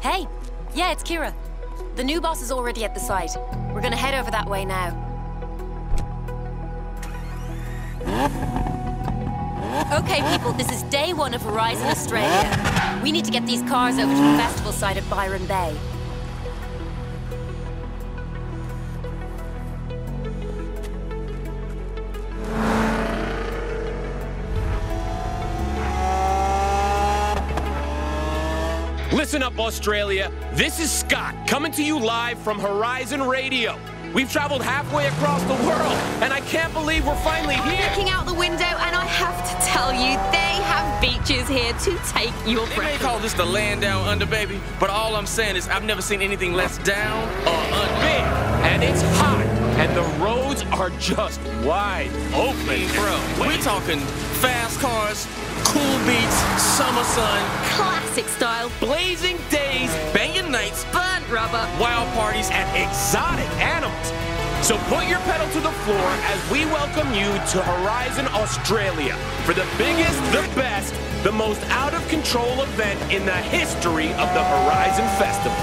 Hey, yeah, it's Keira. The new boss is already at the site. We're gonna head over that way now. Okay, people, this is day one of Horizon Australia. We need to get these cars over to the festival site at Byron Bay. Listen up, Australia. This is Scott coming to you live from Horizon Radio. We've traveled halfway across the world, and I can't believe we're finally here. Looking out the window, and I have to tell you, they have beaches here to take your They may breath. call this the land down under, baby, but all I'm saying is I've never seen anything less down or under. Big, and it's hot, and the roads are just wide open. Bro, we're talking fast cars, cool beats, summer sun, Classic style, Blazing days, banging nights, burnt rubber. wild parties, and exotic animals. So put your pedal to the floor as we welcome you to Horizon Australia for the biggest, the best, the most out of control event in the history of the Horizon Festival.